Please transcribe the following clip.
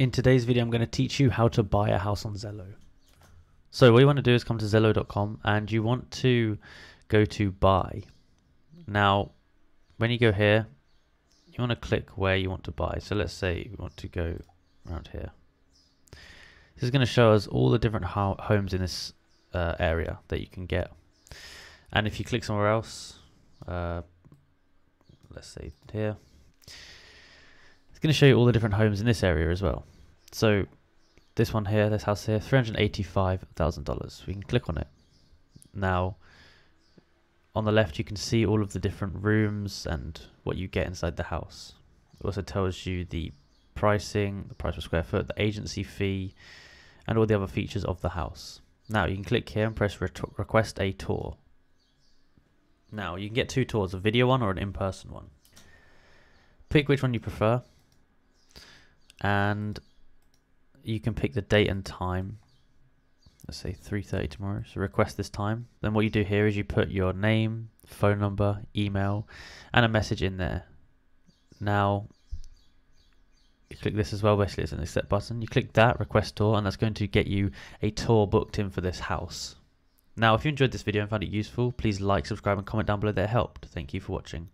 In today's video, I'm going to teach you how to buy a house on Zillow. So what you want to do is come to Zillow.com and you want to go to buy. Now, when you go here, you want to click where you want to buy. So let's say we want to go around here. This is going to show us all the different ho homes in this uh, area that you can get. And if you click somewhere else, uh, let's say here, it's going to show you all the different homes in this area as well. So this one here, this house here, $385,000. We can click on it. Now, on the left, you can see all of the different rooms and what you get inside the house. It also tells you the pricing, the price per square foot, the agency fee, and all the other features of the house. Now, you can click here and press request a tour. Now, you can get two tours, a video one or an in-person one. Pick which one you prefer. And you can pick the date and time. Let's say 3.30 tomorrow. So request this time. Then what you do here is you put your name, phone number, email, and a message in there. Now, you click this as well. Basically, it's an accept button. You click that, request tour, and that's going to get you a tour booked in for this house. Now, if you enjoyed this video and found it useful, please like, subscribe, and comment down below that helped. Thank you for watching.